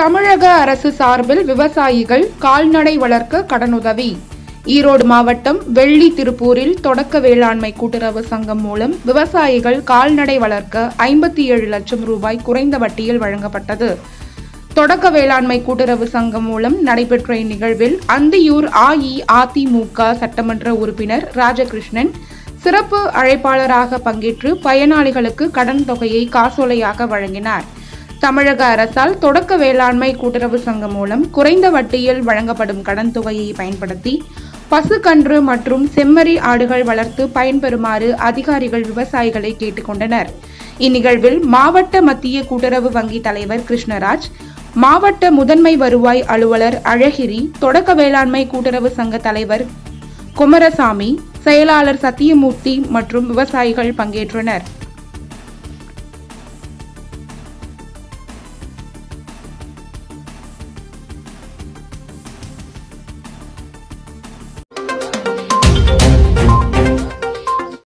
தமிழக அரசு சார்பில் விவசாயிகள் கால்நடை வளர்க்க கடனுதவி. ஈரோடு மாவட்டம் வெள்ளி திருப்பூரில் தொடக்க வேளாண்மை கூட்டுறவு சங்கம் மூலம் விவசாயிகள் கால்நடை வளர்க்க ஐம்பத்தி ஏழு லட்சம் ரூபாய் குறைந்த வட்டியில் வழங்கப்பட்டது. தொடக்க வேளாண்மை கூட்டுறவு சங்கம் மூலம் நடைபெற்ற இந்நிகழ்வில் அந்தியூர் அஇஅதிமுக சட்டமன்ற உறுப்பினர் ராஜகிருஷ்ணன் சிறப்பு அழைப்பாளராக பங்கேற்று பயனாளிகளுக்கு கடன் தொகையை காசோலையாக வழங்கினார். தமிழக அரசால் தொடக்க வேளாண்மை கூட்டுறவு சங்கம் மூலம் குறைந்த வட்டியில் வழங்கப்படும் கடன் தொகையை பயன்படுத்தி பசுக்கன்று மற்றும் செம்மறி ஆடுகள் வளர்த்து பயன்பெறுமாறு அதிகாரிகள் விவசாயிகளை கேட்டுக்கொண்டனர். இந்நிகழ்வில் மாவட்ட மத்திய கூட்டுறவு வங்கி தலைவர் கிருஷ்ணராஜ் மாவட்ட முதன்மை வருவாய் அலுவலர் அழகிரி தொடக்க வேளாண்மை கூட்டுறவு சங்க தலைவர் குமரசாமி செயலாளர் சத்தியமூர்த்தி மற்றும் விவசாயிகள் பங்கேற்றனர்.